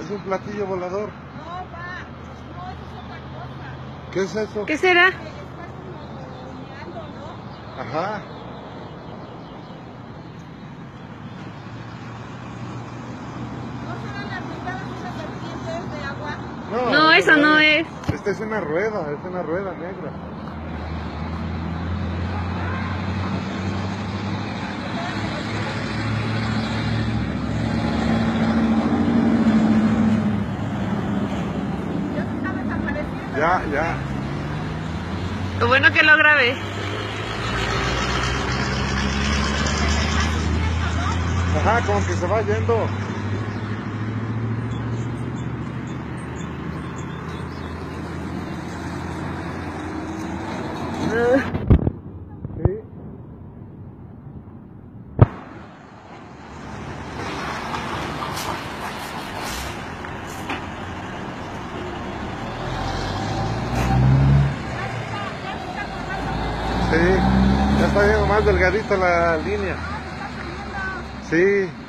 Es un platillo volador. No, va. No, eso es otra cosa. ¿Qué es eso? ¿Qué será? Como ¿no? Ajá. No, no, eso no es. Esta es una rueda, es una rueda negra. Ya, ya. Lo bueno que lo grabé. Ajá, como que se va yendo. Sí. Sí, ya está yendo más delgadita la línea. Sí.